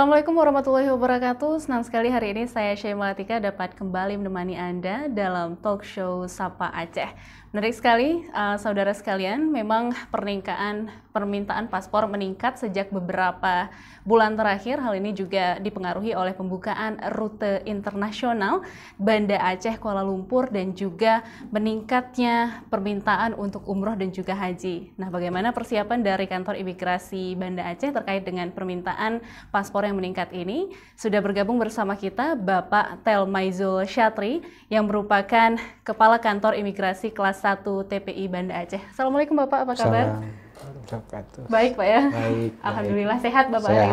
Assalamualaikum warahmatullahi wabarakatuh. Senang sekali hari ini saya Syai Malatika dapat kembali menemani Anda dalam talk show Sapa Aceh. Menarik sekali, uh, saudara sekalian, memang pernikahan permintaan paspor meningkat sejak beberapa bulan terakhir. Hal ini juga dipengaruhi oleh pembukaan rute internasional Banda Aceh Kuala Lumpur dan juga meningkatnya permintaan untuk umroh dan juga haji. Nah, bagaimana persiapan dari kantor imigrasi Banda Aceh terkait dengan permintaan paspor yang meningkat ini? Sudah bergabung bersama kita Bapak Telmaizul Syatri yang merupakan Kepala Kantor Imigrasi kelas 1 TPI Banda Aceh. Assalamualaikum Bapak, apa kabar? Salam. Baik Pak ya. Baik. Alhamdulillah baik. sehat Bapak sehat, hari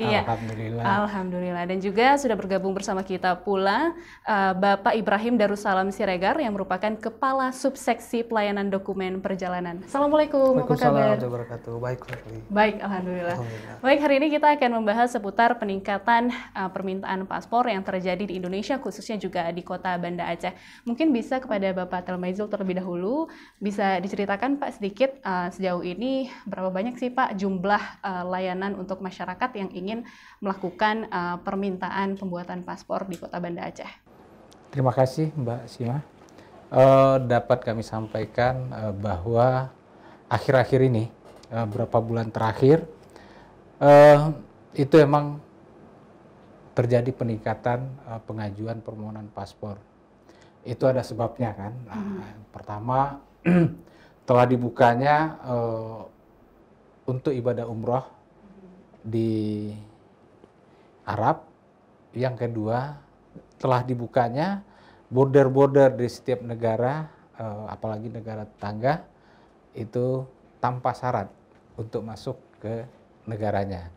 ini. Iya. Alhamdulillah. Alhamdulillah. Dan juga sudah bergabung bersama kita pula uh, Bapak Ibrahim Darussalam Siregar yang merupakan Kepala Subseksi Pelayanan Dokumen Perjalanan. Assalamualaikum. Apa kabar? wabarakatuh. Baik, Baik, alhamdulillah. alhamdulillah. Baik, hari ini kita akan membahas seputar peningkatan uh, permintaan paspor yang terjadi di Indonesia khususnya juga di Kota Banda Aceh. Mungkin bisa kepada Bapak Telmaizul terlebih dahulu bisa diceritakan Pak sedikit uh, sejauh ini ini berapa banyak sih Pak jumlah uh, layanan untuk masyarakat yang ingin melakukan uh, permintaan pembuatan paspor di Kota Banda Aceh? Terima kasih Mbak Sima. Uh, dapat kami sampaikan uh, bahwa akhir-akhir ini uh, beberapa bulan terakhir uh, itu emang terjadi peningkatan uh, pengajuan permohonan paspor. Itu ada sebabnya kan. Nah, hmm. Pertama telah dibukanya uh, untuk ibadah umroh di Arab. Yang kedua, telah dibukanya border-border di setiap negara, uh, apalagi negara tetangga, itu tanpa syarat untuk masuk ke negaranya.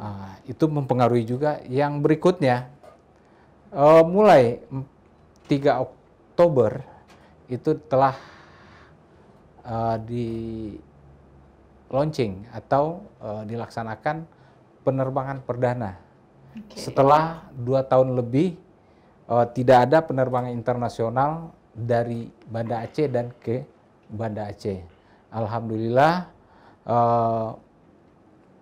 Uh, itu mempengaruhi juga. Yang berikutnya, uh, mulai 3 Oktober itu telah uh, di launching atau uh, dilaksanakan penerbangan perdana. Okay. Setelah dua tahun lebih uh, tidak ada penerbangan internasional dari Banda Aceh dan ke Banda Aceh. Alhamdulillah uh,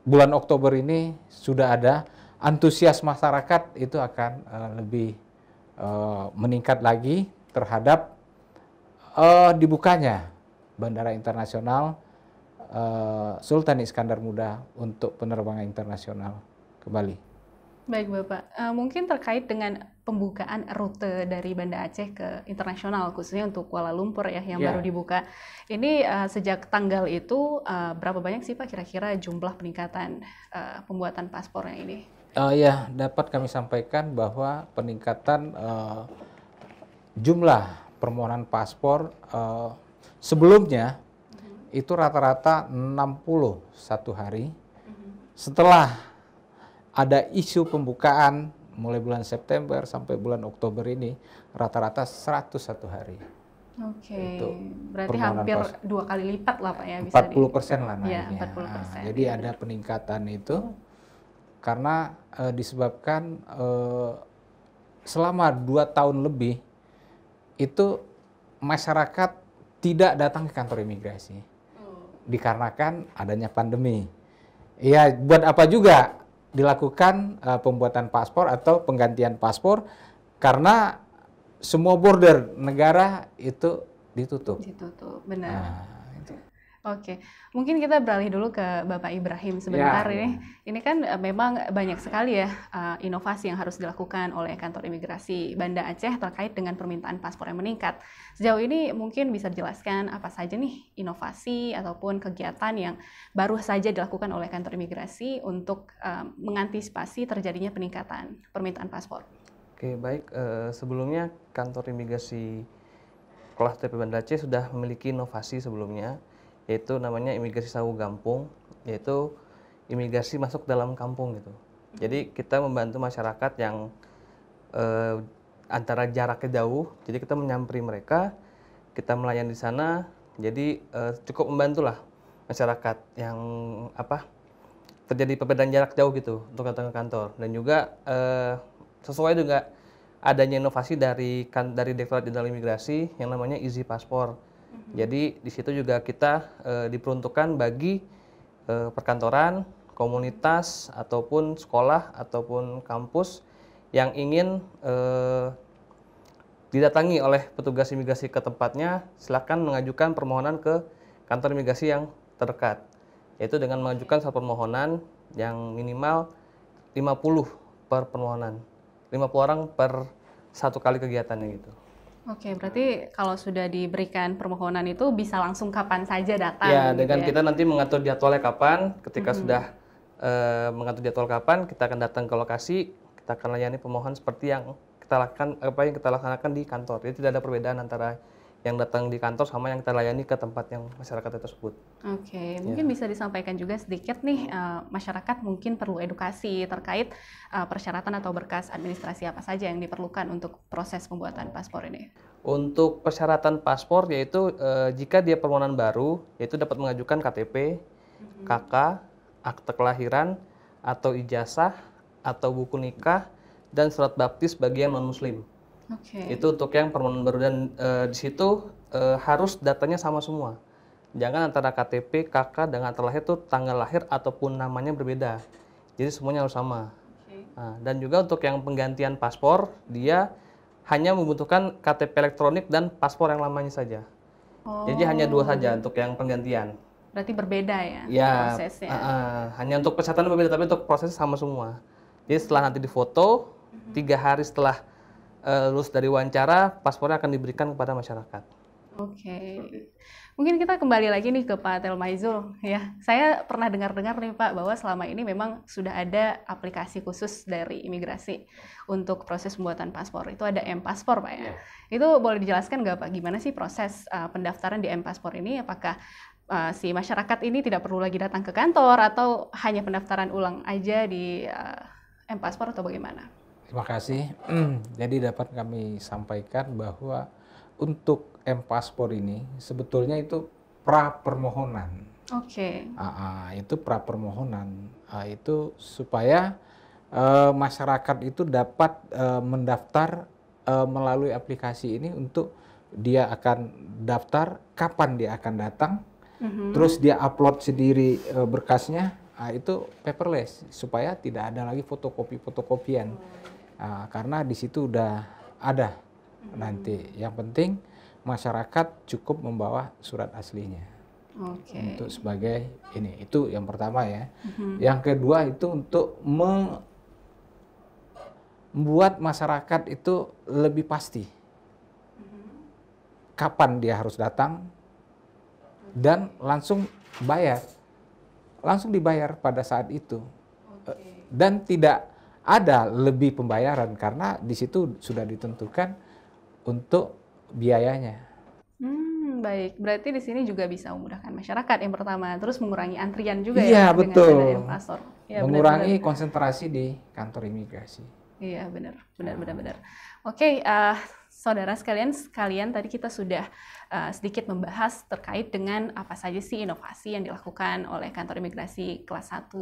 bulan Oktober ini sudah ada antusias masyarakat itu akan uh, lebih uh, meningkat lagi terhadap uh, dibukanya Bandara Internasional uh, Sultan Iskandar Muda untuk penerbangan internasional kembali. Baik Bapak, uh, mungkin terkait dengan pembukaan rute dari Banda Aceh ke internasional khususnya untuk Kuala Lumpur ya yang yeah. baru dibuka. Ini uh, sejak tanggal itu uh, berapa banyak sih Pak kira-kira jumlah peningkatan uh, pembuatan paspornya ini? Uh, ya, dapat kami sampaikan bahwa peningkatan uh, jumlah permohonan paspor uh, Sebelumnya itu rata-rata 60 satu hari. Setelah ada isu pembukaan mulai bulan September sampai bulan Oktober ini rata-rata 100 satu hari. Oke, okay. berarti hampir dua kali lipat lah Pak ya bisa 40 persen lah naiknya. Ya, 40 persen. Nah, jadi ya. ada peningkatan itu karena uh, disebabkan uh, selama dua tahun lebih itu masyarakat tidak datang ke kantor imigrasi oh. dikarenakan adanya pandemi. Ya, buat apa juga dilakukan uh, pembuatan paspor atau penggantian paspor karena semua border negara itu ditutup. Ditutup, benar. Nah, Oke, mungkin kita beralih dulu ke Bapak Ibrahim sebentar ya, ini. Ya. Ini kan uh, memang banyak sekali ya uh, inovasi yang harus dilakukan oleh kantor imigrasi Banda Aceh terkait dengan permintaan paspor yang meningkat. Sejauh ini mungkin bisa dijelaskan apa saja nih inovasi ataupun kegiatan yang baru saja dilakukan oleh kantor imigrasi untuk uh, mengantisipasi terjadinya peningkatan permintaan paspor. Oke, baik. Sebelumnya kantor imigrasi kelas TP Banda Aceh sudah memiliki inovasi sebelumnya yaitu namanya imigrasi sawu gampung yaitu imigrasi masuk dalam kampung gitu. Jadi kita membantu masyarakat yang eh, antara jaraknya jauh jadi kita menyamperi mereka kita melayani di sana jadi eh, cukup membantulah masyarakat yang apa terjadi perbedaan jarak jauh gitu untuk datang ke kantor. Dan juga eh, sesuai juga adanya inovasi dari kan dari Direktorat Jenderal Imigrasi yang namanya Easy Passport jadi di situ juga kita e, diperuntukkan bagi e, perkantoran, komunitas ataupun sekolah ataupun kampus yang ingin eh, didatangi oleh petugas imigrasi ke tempatnya, silakan mengajukan permohonan ke kantor imigrasi yang terdekat. Yaitu dengan mengajukan satu permohonan yang minimal 50 per permohonan. 50 orang per satu kali kegiatannya gitu. Oke, berarti kalau sudah diberikan permohonan itu bisa langsung kapan saja datang. Ya, gitu dengan ya? kita nanti mengatur jadwalnya kapan, ketika sudah eh, mengatur jadwal kapan, kita akan datang ke lokasi, kita akan layani pemohon seperti yang kita lakukan apa yang kita laksanakan di kantor. Jadi tidak ada perbedaan antara yang datang di kantor sama yang kita layani ke tempat yang masyarakat tersebut. Oke, Ya. mungkin bisa disampaikan juga sedikit nih eh, masyarakat mungkin perlu edukasi terkait eh, persyaratan atau berkas administrasi apa saja yang diperlukan untuk proses pembuatan paspor ini. Untuk persyaratan paspor yaitu eh, jika dia permohonan baru yaitu dapat mengajukan KTP, KK, akte kelahiran atau ijazah atau buku nikah dan surat baptis bagi yang non muslim. Oke. Itu untuk yang permohonan baru dan eh, di situ eh, harus datanya sama semua. Jangan antara KTP, KK dengan akte lahir itu tanggal lahir ataupun namanya berbeda. Jadi semuanya harus sama. Nah, dan juga untuk yang penggantian paspor, dia hanya membutuhkan KTP elektronik dan paspor yang lamanya saja. Oh, Jadi hanya dua saja untuk yang penggantian. berarti berbeda ya, Ya, prosesnya. ah, ah. hanya untuk persyaratan berbeda, tapi untuk prosesnya sama semua. Jadi setelah nanti difoto, tiga hari setelah eh, lulus dari wawancara, paspornya akan diberikan kepada masyarakat. Oke. Mungkin kita kembali lagi nih ke Pak Telmaizul ya. Saya pernah dengar-dengar nih Pak bahwa selama ini memang sudah ada aplikasi khusus dari imigrasi untuk proses pembuatan paspor. Itu ada M-Paspor Pak ya. Itu boleh dijelaskan nggak Pak gimana sih proses uh, pendaftaran di M-Paspor ini? Apakah uh, si masyarakat ini tidak perlu lagi datang ke kantor atau hanya pendaftaran ulang aja di uh, M-Paspor atau bagaimana? Terima kasih. Jadi dapat kami sampaikan bahwa untuk M-Paspor ini sebetulnya itu pra permohonan. Oke. Ah, ah, itu pra permohonan. Ah, itu supaya eh, masyarakat itu dapat eh, mendaftar eh, melalui aplikasi ini untuk dia akan daftar kapan dia akan datang, Mhm. terus dia upload sendiri eh, berkasnya. Ah, itu paperless supaya tidak ada lagi fotokopi fotokopian. Ah, karena di situ udah ada nanti. Yang penting masyarakat cukup membawa surat aslinya Oke. untuk sebagai ini. Itu yang pertama ya. Mhm. Yang kedua itu untuk me- membuat masyarakat itu lebih pasti kapan dia harus datang dan langsung bayar, langsung dibayar pada saat itu dan tidak ada lebih pembayaran karena di situ sudah ditentukan untuk biayanya. Hmm, baik. Berarti di sini juga bisa memudahkan masyarakat yang pertama, terus mengurangi antrian juga Iya, ya betul. Ya, mengurangi benar-benar. konsentrasi di kantor imigrasi. Iya, benar, benar, benar, benar. Oke, eh, saudara sekalian, sekalian tadi kita sudah eh, sedikit membahas terkait dengan apa saja sih inovasi yang dilakukan oleh kantor imigrasi kelas 1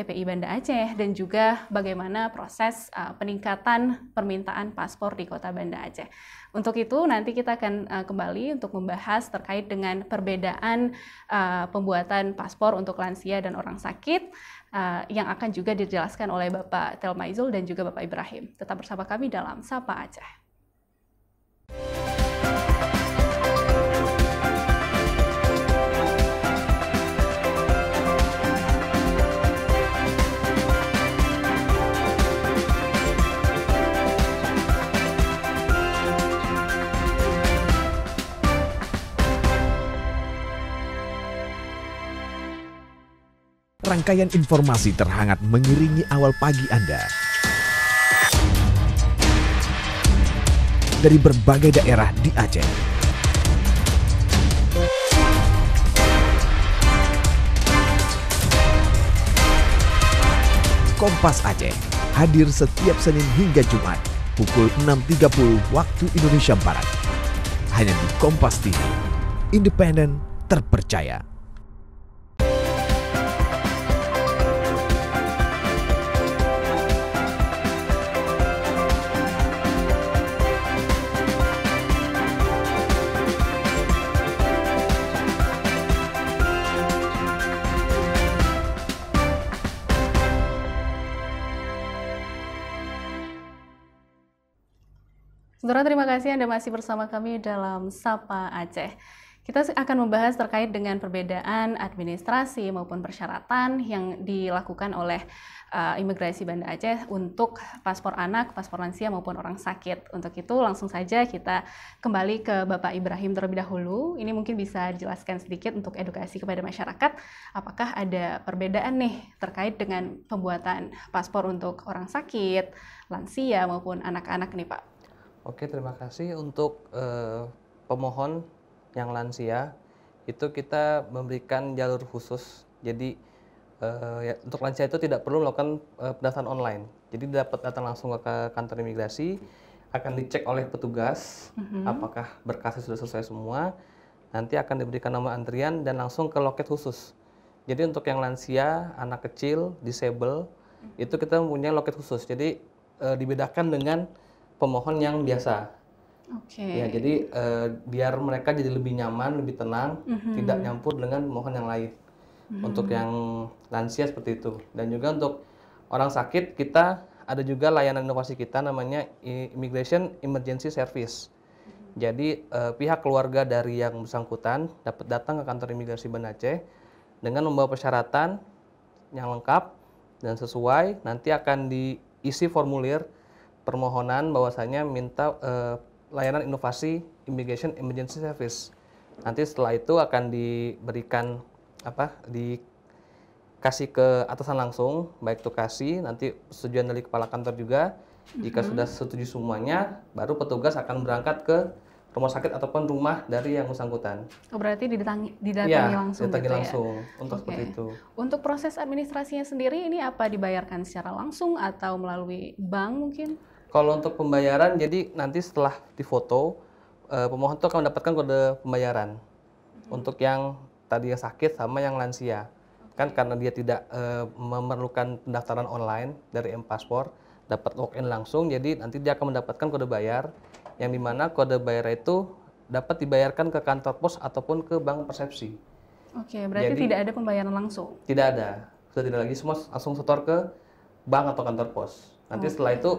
TPI Banda Aceh dan juga bagaimana proses eh, peningkatan permintaan paspor di Kota Banda Aceh. Untuk itu nanti kita akan eh, kembali untuk membahas terkait dengan perbedaan eh, pembuatan paspor untuk lansia dan orang sakit eh, yang akan juga dijelaskan oleh Bapak Telmaizul dan juga Bapak Ibrahim. Tetap bersama kami dalam Sapa Aceh. Rangkaian informasi terhangat mengiringi awal pagi Anda. Dari berbagai daerah di Aceh. Kompas Aceh hadir setiap Senin hingga Jumat pukul 6.30 waktu Indonesia Barat. Hanya di Kompas TV, independen, terpercaya. Saudara terima kasih Anda masih bersama kami dalam Sapa Aceh. Kita akan membahas terkait dengan perbedaan administrasi maupun persyaratan yang dilakukan oleh uh, imigrasi Banda Aceh untuk paspor anak, paspor lansia maupun orang sakit. Untuk itu langsung saja kita kembali ke Bapak Ibrahim terlebih dahulu. Ini mungkin bisa dijelaskan sedikit untuk edukasi kepada masyarakat. Apakah ada perbedaan nih terkait dengan pembuatan paspor untuk orang sakit, lansia maupun anak-anak nih Pak? Oke, terima kasih untuk uh, pemohon yang lansia itu kita memberikan jalur khusus. Jadi uh, ya, untuk lansia itu tidak perlu melakukan uh, pendaftaran online. Jadi dapat datang langsung ke kantor imigrasi, akan dicek oleh petugas mm-hmm. apakah berkasnya sudah selesai semua. Nanti akan diberikan nama antrian dan langsung ke loket khusus. Jadi untuk yang lansia, anak kecil, disable, mm-hmm. itu kita mempunyai loket khusus. Jadi uh, dibedakan dengan pemohon yang biasa. Oke. Okay. Ya, jadi uh, biar mereka jadi lebih nyaman, lebih tenang, mm-hmm. tidak nyampur dengan mohon yang lain. Mm-hmm. Untuk yang lansia seperti itu. Dan juga untuk orang sakit kita ada juga layanan inovasi kita namanya Immigration Emergency Service. Mm-hmm. Jadi uh, pihak keluarga dari yang bersangkutan dapat datang ke kantor imigrasi Banda Aceh dengan membawa persyaratan yang lengkap dan sesuai. Nanti akan diisi formulir permohonan bahwasanya minta uh, layanan inovasi Immigration Emergency Service. Nanti setelah itu akan diberikan apa dikasih ke atasan langsung, baik itu kasih nanti setujuan dari kepala kantor juga. Jika mm -hmm. sudah setuju semuanya, baru petugas akan berangkat ke rumah sakit ataupun rumah dari yang bersangkutan. Oh, berarti didatangi, didatangi ya, langsung didatangi gitu langsung ya? untuk okay. seperti itu. Untuk proses administrasinya sendiri ini apa dibayarkan secara langsung atau melalui bank mungkin? Kalau untuk pembayaran, jadi nanti setelah difoto, uh, pemohon itu akan mendapatkan kode pembayaran hmm. untuk yang tadi yang sakit sama yang lansia. Kan karena dia tidak uh, memerlukan pendaftaran online dari M-Paspor, dapat login langsung, jadi nanti dia akan mendapatkan kode bayar, yang di mana kode bayar itu dapat dibayarkan ke kantor pos ataupun ke bank persepsi. Oke, berarti jadi, tidak ada pembayaran langsung? Tidak ada, sudah tidak lagi semua langsung setor ke bank atau kantor pos. Nanti okay. setelah itu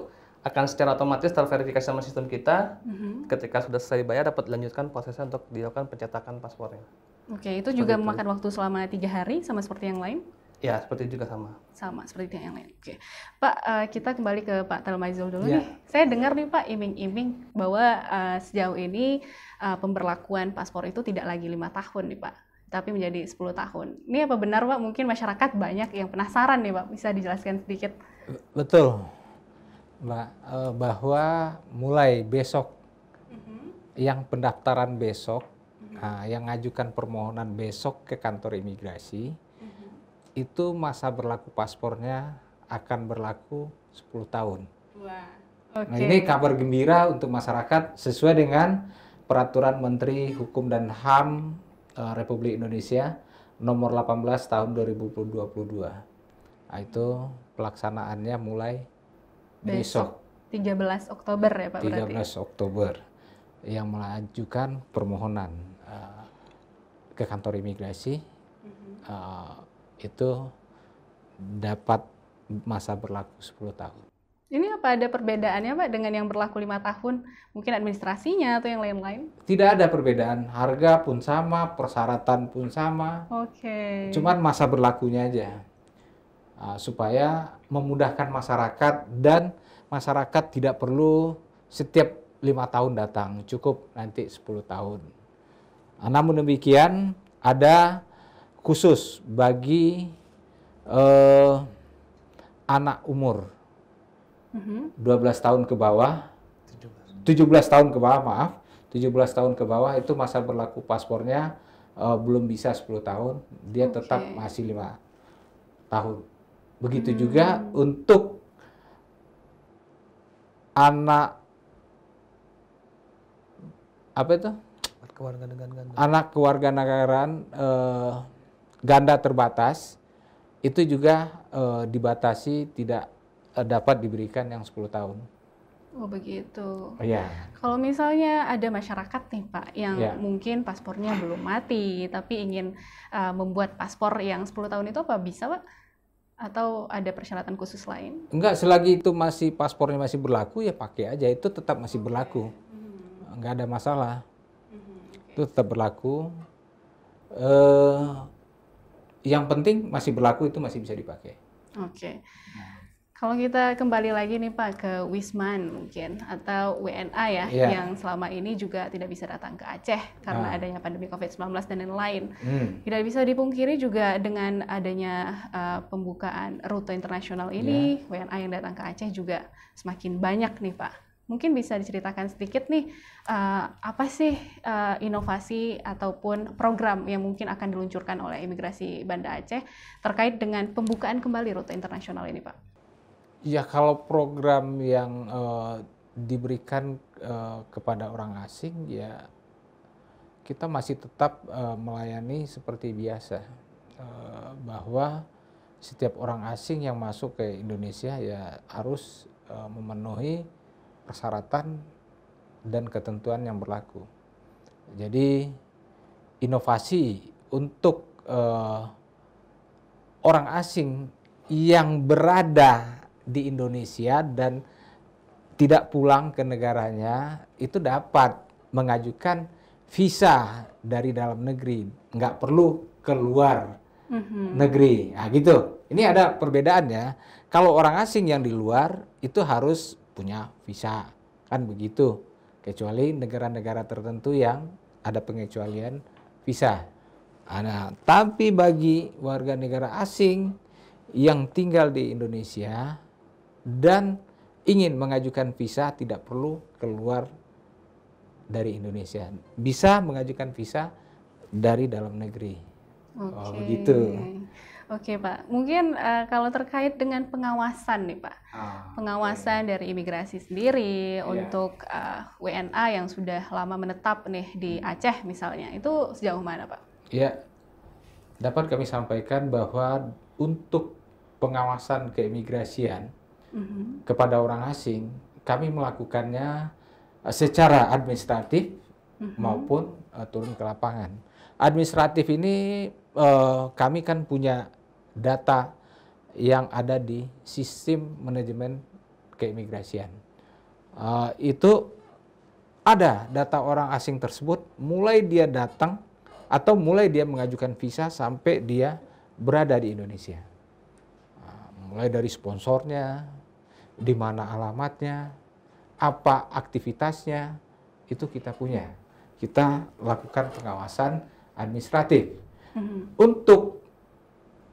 akan secara otomatis terverifikasi sama sistem kita. Mm-hmm. Ketika sudah selesai bayar, dapat dilanjutkan prosesnya untuk dilakukan pencetakan paspornya. Oke, itu juga itu. memakan waktu selama tiga hari, sama seperti yang lain? Ya, seperti itu juga sama. Sama, seperti yang lain. Oke, Pak, uh, kita kembali ke Pak Telmaizul dulu ya. nih. Saya dengar nih Pak, iming-iming bahwa uh, sejauh ini uh, pemberlakuan paspor itu tidak lagi lima tahun nih Pak, tapi menjadi 10 tahun. Ini apa benar Pak? Mungkin masyarakat banyak yang penasaran nih Pak, bisa dijelaskan sedikit? Betul Mbak, eh, bahwa mulai besok mm-hmm. yang pendaftaran besok, mm-hmm. nah, yang ngajukan permohonan besok ke kantor imigrasi, mm-hmm. itu masa berlaku paspornya akan berlaku 10 tahun. Wah. Okay. Nah ini kabar gembira untuk masyarakat sesuai dengan Peraturan Menteri Hukum dan HAM uh, Republik Indonesia nomor 18 tahun 2022. Nah, itu pelaksanaannya mulai besok. 13 Oktober ya Pak 13 berarti? Oktober yang mengajukan permohonan uh, ke kantor imigrasi uh, itu dapat masa berlaku 10 tahun. Ini apa ada perbedaannya Pak dengan yang berlaku lima tahun? Mungkin administrasinya atau yang lain-lain? Tidak ada perbedaan. Harga pun sama, persyaratan pun sama. Oke. Okay. Cuman masa berlakunya aja. Uh, supaya memudahkan masyarakat dan masyarakat tidak perlu setiap lima tahun datang, cukup nanti 10 tahun. Nah, namun demikian ada khusus bagi eh, anak umur 12 tahun ke bawah, 17 tahun ke bawah maaf, 17 tahun ke bawah itu masa berlaku paspornya eh, belum bisa 10 tahun, dia okay. tetap masih lima tahun. Begitu hmm. juga untuk anak apa itu? Kewarganegaraan. Anak kewarganegaraan eh, ganda terbatas itu juga eh, dibatasi tidak eh, dapat diberikan yang 10 tahun. Oh begitu. Iya. Kalau misalnya ada masyarakat nih Pak yang ya. mungkin paspornya belum mati tapi ingin uh, membuat paspor yang 10 tahun itu apa bisa Pak? Atau ada persyaratan khusus lain? Enggak, selagi itu masih paspornya masih berlaku ya pakai aja itu tetap masih berlaku. nggak ada masalah. Itu tetap berlaku. Eh, yang penting masih berlaku itu masih bisa dipakai. Oke. Kalau kita kembali lagi nih Pak ke Wisman mungkin atau WNA ya Iya. yang selama ini juga tidak bisa datang ke Aceh karena Ah. adanya pandemi COVID-19 dan lain-lain. Hmm. Tidak bisa dipungkiri juga dengan adanya uh, pembukaan rute internasional ini, WNA yang datang ke Aceh juga semakin banyak nih Pak. Mungkin bisa diceritakan sedikit nih uh, apa sih uh, inovasi ataupun program yang mungkin akan diluncurkan oleh Imigrasi Banda Aceh terkait dengan pembukaan kembali rute internasional ini Pak? Ya kalau program yang eh, diberikan eh, kepada orang asing ya kita masih tetap eh, melayani seperti biasa Eh, bahwa setiap orang asing yang masuk ke Indonesia ya harus eh, memenuhi persyaratan dan ketentuan yang berlaku. Jadi inovasi untuk eh, orang asing yang berada di Indonesia dan tidak pulang ke negaranya itu dapat mengajukan visa dari dalam negeri, nggak perlu keluar Mhm. negeri. Nah, gitu. Ini ada perbedaannya. Kalau orang asing yang di luar itu harus punya visa, kan begitu. Kecuali negara-negara tertentu yang ada pengecualian visa. Nah, tapi bagi warga negara asing yang tinggal di Indonesia dan ingin mengajukan visa tidak perlu keluar dari Indonesia. Bisa mengajukan visa dari dalam negeri. Oh, Oke. begitu. Oke Pak, mungkin eh, kalau terkait dengan pengawasan nih Pak, pengawasan dari imigrasi sendiri untuk eh, WNA yang sudah lama menetap nih di Aceh misalnya, itu sejauh mana Pak? Ya, dapat kami sampaikan bahwa untuk pengawasan keimigrasian Mhm. kepada orang asing, kami melakukannya eh, secara administratif maupun eh, turun ke lapangan. Administratif ini eh, kami kan punya data yang ada di sistem manajemen keimigrasian. Eh, itu ada data orang asing tersebut mulai dia datang atau mulai dia mengajukan visa sampai dia berada di Indonesia. Mulai dari sponsornya, di mana alamatnya, apa aktivitasnya, itu kita punya. Kita lakukan pengawasan administratif Mhm. untuk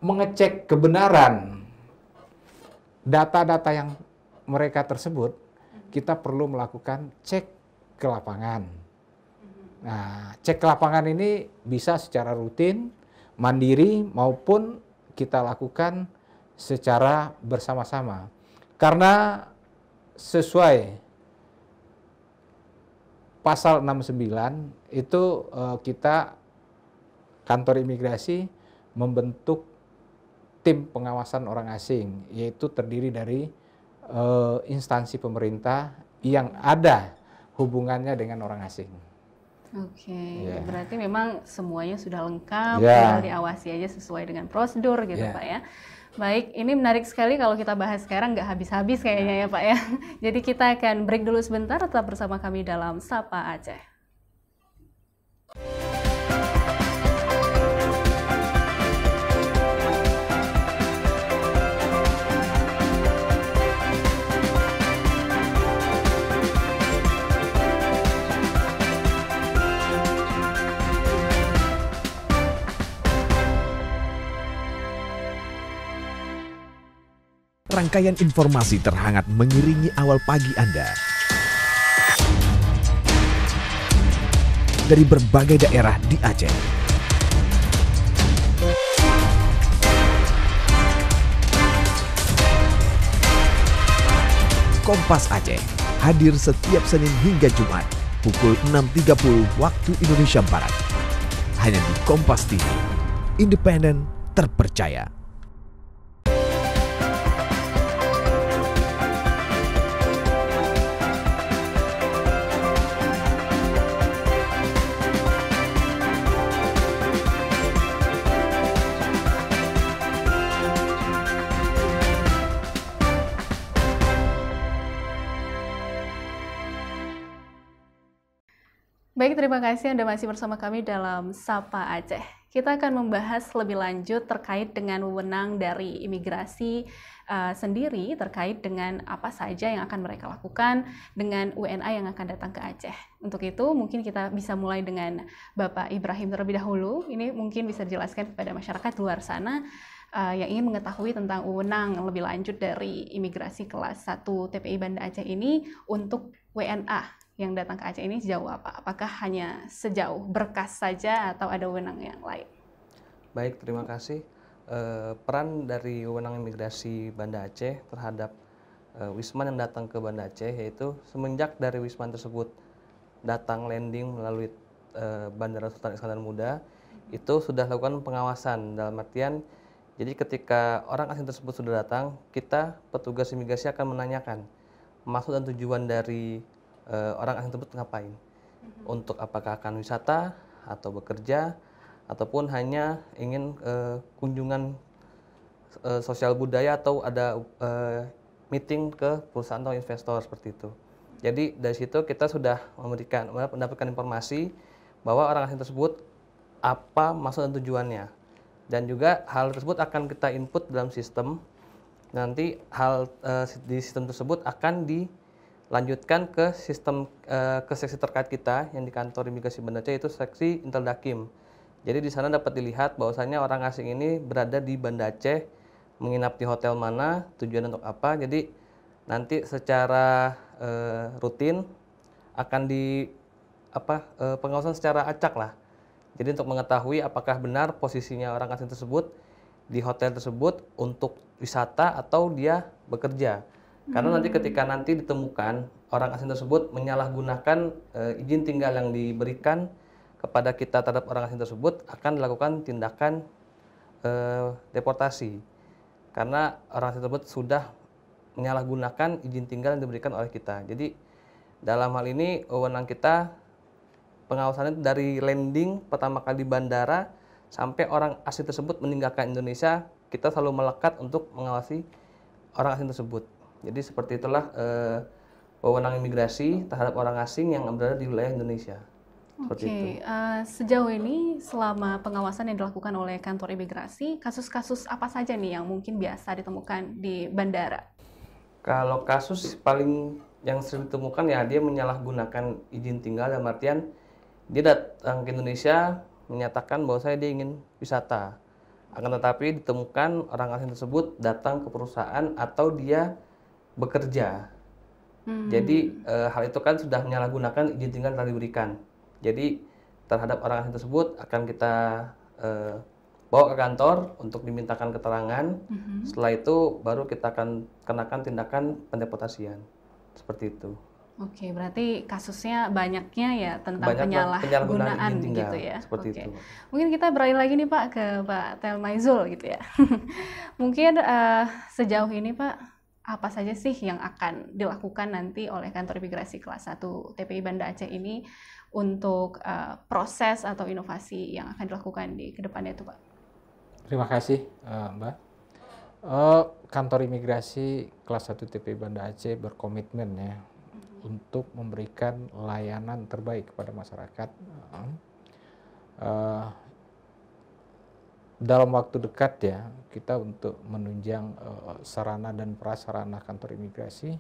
mengecek kebenaran data-data yang mereka tersebut, kita perlu melakukan cek ke lapangan. Nah, cek ke lapangan ini bisa secara rutin, mandiri maupun kita lakukan secara bersama-sama. Karena sesuai pasal 69 itu eh, kita kantor imigrasi membentuk tim pengawasan orang asing yaitu terdiri dari eh, instansi pemerintah yang ada hubungannya dengan orang asing. Oke, Ya. berarti memang semuanya sudah lengkap, Ya. tinggal diawasi aja sesuai dengan prosedur gitu Ya. Pak ya. Baik, ini menarik sekali kalau kita bahas sekarang nggak habis-habis kayaknya ya Pak ya. Jadi kita akan break dulu sebentar, tetap bersama kami dalam Sapa Aceh. Rangkaian informasi terhangat mengiringi awal pagi Anda. Dari berbagai daerah di Aceh. Kompas Aceh hadir setiap Senin hingga Jumat pukul 6.30 waktu Indonesia Barat. Hanya di Kompas TV, independen, terpercaya. Baik, terima kasih Anda masih bersama kami dalam Sapa Aceh. Kita akan membahas lebih lanjut terkait dengan wewenang dari imigrasi uh, sendiri terkait dengan apa saja yang akan mereka lakukan dengan WNA yang akan datang ke Aceh. Untuk itu mungkin kita bisa mulai dengan Bapak Ibrahim terlebih dahulu. Ini mungkin bisa dijelaskan kepada masyarakat luar sana uh, yang ingin mengetahui tentang wewenang lebih lanjut dari imigrasi kelas 1 TPI Banda Aceh ini untuk WNA yang datang ke Aceh ini sejauh apa? Apakah hanya sejauh berkas saja atau ada wewenang yang lain? Baik, terima kasih. E, peran dari wewenang imigrasi Banda Aceh terhadap e, Wisman yang datang ke Banda Aceh yaitu semenjak dari Wisman tersebut datang landing melalui e, Bandara Sultan Iskandar Muda itu sudah lakukan pengawasan dalam artian jadi ketika orang asing tersebut sudah datang, kita petugas imigrasi akan menanyakan maksud dan tujuan dari uh, orang asing tersebut ngapain. Mm-hmm. Untuk apakah akan wisata atau bekerja ataupun hanya ingin uh, kunjungan uh, sosial budaya atau ada uh, meeting ke perusahaan atau investor seperti itu. Jadi dari situ kita sudah memberikan mendapatkan informasi bahwa orang asing tersebut apa maksud dan tujuannya. Dan juga hal tersebut akan kita input dalam sistem. Nanti hal uh, di sistem tersebut akan di lanjutkan ke sistem uh, ke seksi terkait kita yang di kantor imigrasi Banda Aceh itu seksi Inteldakim. Jadi di sana dapat dilihat bahwasanya orang asing ini berada di Banda Aceh, menginap di hotel mana, tujuan untuk apa. Jadi nanti secara uh, rutin akan di apa uh, pengawasan secara acak lah. Jadi untuk mengetahui apakah benar posisinya orang asing tersebut di hotel tersebut untuk wisata atau dia bekerja. Karena nanti ketika nanti ditemukan orang asing tersebut menyalahgunakan e, izin tinggal yang diberikan kepada kita terhadap orang asing tersebut akan dilakukan tindakan e, deportasi. Karena orang asing tersebut sudah menyalahgunakan izin tinggal yang diberikan oleh kita. Jadi dalam hal ini wewenang kita pengawasannya dari landing pertama kali di bandara sampai orang asing tersebut meninggalkan Indonesia, kita selalu melekat untuk mengawasi orang asing tersebut. Jadi seperti itulah uh, wewenang imigrasi terhadap orang asing yang berada di wilayah Indonesia. Oke, okay. uh, eh, sejauh ini selama pengawasan yang dilakukan oleh kantor imigrasi, kasus-kasus apa saja nih yang mungkin biasa ditemukan di bandara? Kalau kasus paling yang sering ditemukan ya dia menyalahgunakan izin tinggal dalam artian dia datang ke Indonesia menyatakan bahwa saya dia ingin wisata. Akan tetapi ditemukan orang asing tersebut datang ke perusahaan atau dia bekerja. Hmm. Jadi e, hal itu kan sudah menyalahgunakan izin tinggal telah diberikan. Jadi terhadap orang asing tersebut akan kita e, bawa ke kantor untuk dimintakan keterangan. Hmm. Setelah itu baru kita akan kenakan tindakan pendeportasian. Seperti itu. Oke, berarti kasusnya banyaknya ya tentang Banyak penyalahgunaan gitu ya. Seperti Oke. itu. Mungkin kita beralih lagi nih Pak ke Pak Telmaizul gitu ya. Mungkin uh, sejauh ini Pak apa saja sih yang akan dilakukan nanti oleh kantor imigrasi kelas 1 TPI Banda Aceh ini untuk uh, proses atau inovasi yang akan dilakukan di ke depannya itu Pak? Terima kasih uh, Mbak. Uh, kantor imigrasi kelas 1 TPI Banda Aceh berkomitmen ya untuk memberikan layanan terbaik kepada masyarakat. Uh, dalam waktu dekat ya kita untuk menunjang uh, sarana dan prasarana kantor imigrasi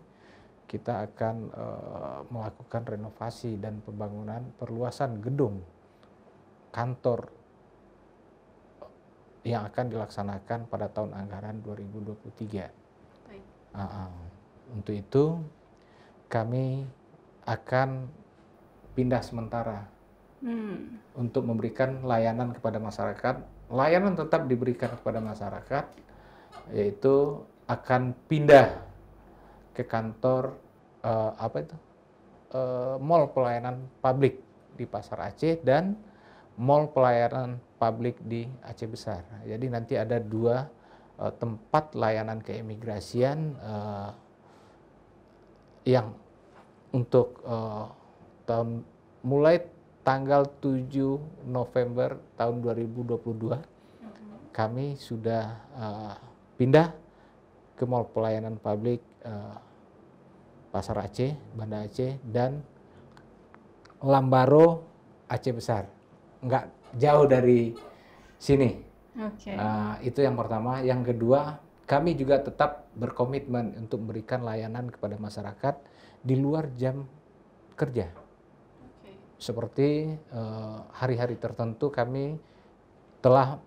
kita akan uh, melakukan renovasi dan pembangunan perluasan gedung kantor yang akan dilaksanakan pada tahun anggaran 2023. Uh, uh, untuk itu kami akan pindah sementara hmm. untuk memberikan layanan kepada masyarakat layanan tetap diberikan kepada masyarakat, yaitu akan pindah ke kantor uh, apa itu uh, mall pelayanan publik di Pasar Aceh dan mall pelayanan publik di Aceh Besar. Jadi nanti ada dua uh, tempat layanan keimigrasian uh, yang untuk uh, mulai tanggal 7 November tahun 2022 kami sudah uh, pindah ke mall pelayanan publik uh, Pasar Aceh, Banda Aceh dan Lambaro Aceh besar, nggak jauh dari sini. Oke. Uh, itu yang pertama. Yang kedua, kami juga tetap berkomitmen untuk memberikan layanan kepada masyarakat di luar jam kerja. Seperti uh, hari-hari tertentu kami telah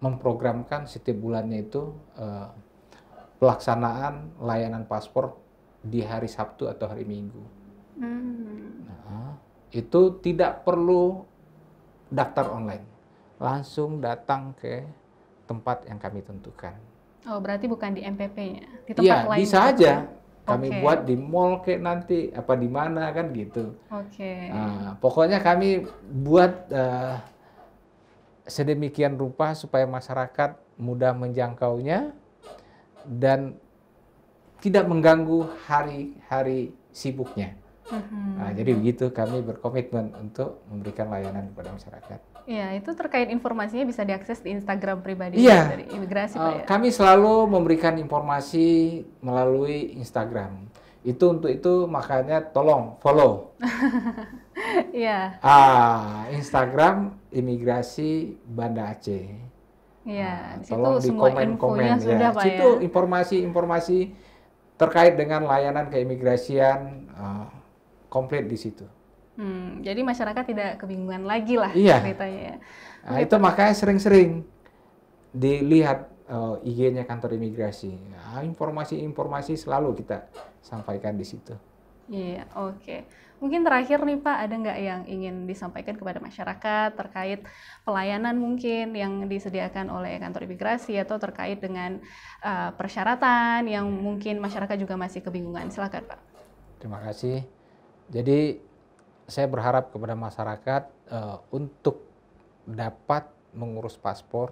memprogramkan setiap bulannya itu uh, pelaksanaan layanan paspor di hari Sabtu atau hari Minggu. Hmm. Nah, itu tidak perlu daftar online, langsung datang ke tempat yang kami tentukan. Oh, berarti bukan di MPP-nya, di tempat Iya, lain. bisa gitu? aja. Kami Oke. buat di mall kayak nanti apa di mana kan gitu. Oke. Nah, pokoknya kami buat eh, sedemikian rupa supaya masyarakat mudah menjangkaunya dan tidak mengganggu hari-hari sibuknya. Nah, jadi begitu kami berkomitmen untuk memberikan layanan kepada masyarakat. Iya, itu terkait informasinya bisa diakses di Instagram pribadi Iya. dari imigrasi Eh, Pak ya. kami selalu memberikan informasi melalui Instagram. Itu untuk itu makanya tolong follow Iya, ah, Instagram Imigrasi Banda Aceh. iya. Nah, tolong di komen-komen ya. sudah Pak Situ ya. informasi-informasi terkait dengan layanan keimigrasian ah, komplit di situ. Hmm, jadi masyarakat tidak kebingungan lagi lah Iya. ceritanya ya. Nah, itu makanya sering-sering dilihat eh, IG-nya kantor imigrasi. Nah, informasi-informasi selalu kita sampaikan di situ. Iya, oke. Mungkin terakhir nih Pak, ada nggak yang ingin disampaikan kepada masyarakat terkait pelayanan mungkin yang disediakan oleh kantor imigrasi atau terkait dengan uh, persyaratan yang mungkin masyarakat juga masih kebingungan? Silakan Pak. Terima kasih. Jadi saya berharap kepada masyarakat eh, untuk dapat mengurus paspor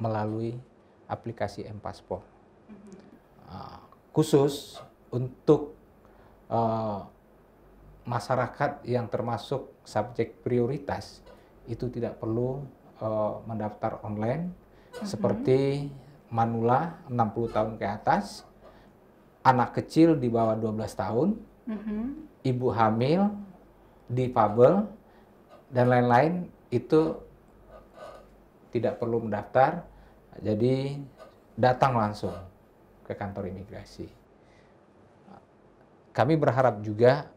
melalui aplikasi M-Paspor. Ah, khusus untuk eh, masyarakat yang termasuk subjek prioritas itu tidak perlu eh, mendaftar online. Seperti manula 60 tahun ke atas, anak kecil di bawah 12 tahun, Mhm. ibu hamil, difabel, dan lain-lain itu tidak perlu mendaftar. Jadi datang langsung ke kantor imigrasi. Kami berharap juga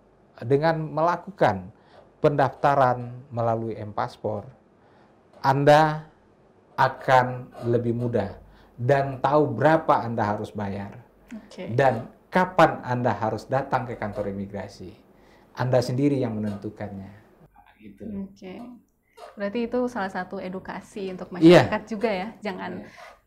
dengan melakukan pendaftaran melalui M-Paspor, Anda akan lebih mudah dan tahu berapa Anda harus bayar Oke. dan kapan Anda harus datang ke kantor imigrasi. Anda sendiri yang menentukannya. Gitu. Oke. Berarti itu salah satu edukasi untuk Iya. masyarakat juga ya. Jangan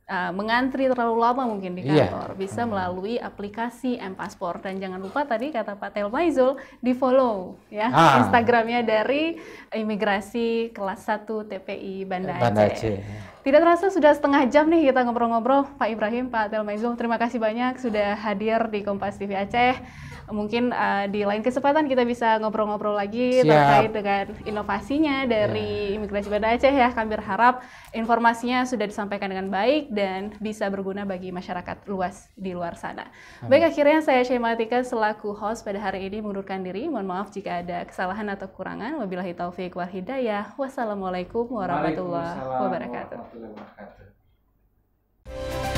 uh, mengantri terlalu lama mungkin di Iya. kantor. Bisa melalui aplikasi M-Paspor. Dan jangan lupa tadi kata Pak Telmaizul, di follow ya Ah. Instagramnya dari Imigrasi Kelas 1 TPI Banda, Banda Aceh. Aceh. Tidak terasa sudah setengah jam nih kita ngobrol-ngobrol. Pak Ibrahim, Pak Telmaizul, terima kasih banyak sudah hadir di Kompas TV Aceh. Mungkin uh, di lain kesempatan kita bisa ngobrol-ngobrol lagi Siap. terkait dengan inovasinya dari Imigrasi Banda Aceh ya. Kami berharap informasinya sudah disampaikan dengan baik dan bisa berguna bagi masyarakat luas di luar sana. Amin. Baik, akhirnya saya Syematika selaku host pada hari ini mengundurkan diri. Mohon maaf jika ada kesalahan atau kekurangan. Wabillahi taufiq wal hidayah. Wassalamualaikum warahmatullahi wabarakatuh. Warahmatullahi wabarakatuh.